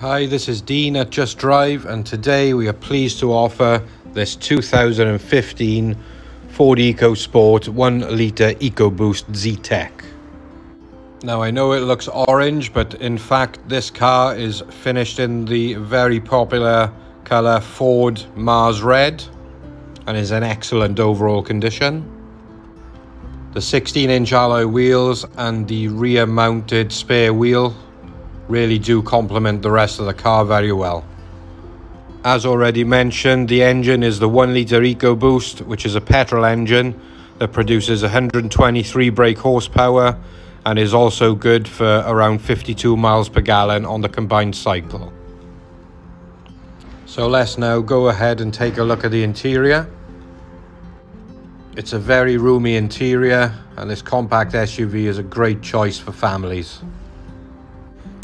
Hi, this is Dean at Just Drive, and today we are pleased to offer this 2015 Ford EcoSport 1 litre EcoBoost Zetec. Now I know it looks orange, but in fact this car is finished in the very popular colour Ford Mars Red and is in excellent overall condition. The 16 inch alloy wheels and the rear mounted spare wheel really do complement the rest of the car very well. As already mentioned, the engine is the 1 litre EcoBoost, which is a petrol engine that produces 123 brake horsepower and is also good for around 52 miles per gallon on the combined cycle. So let's now go ahead and take a look at the interior. It's a very roomy interior and this compact SUV is a great choice for families.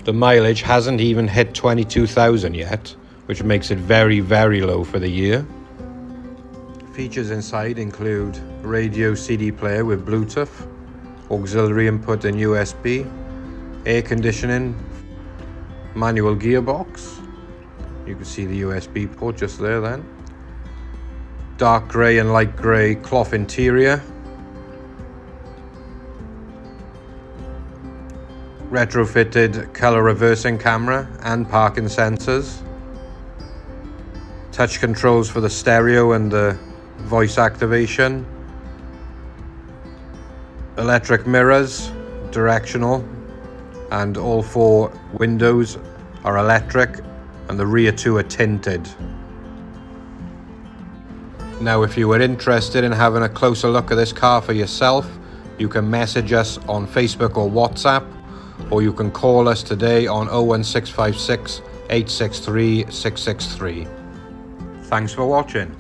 The mileage hasn't even hit 22,000 yet, which makes it very, very low for the year. Features inside include radio CD player with Bluetooth, auxiliary input and USB, air conditioning, manual gearbox. You can see the USB port just there then. Dark grey and light grey cloth interior retrofitted color reversing camera and parking sensors, touch controls for the stereo and the voice activation, electric mirrors, directional, and all four windows are electric and the rear two are tinted. Now if you were interested in having a closer look at this car for yourself, you can message us on Facebook or WhatsApp or you can call us today on 01656 863 663. Thanks for watching.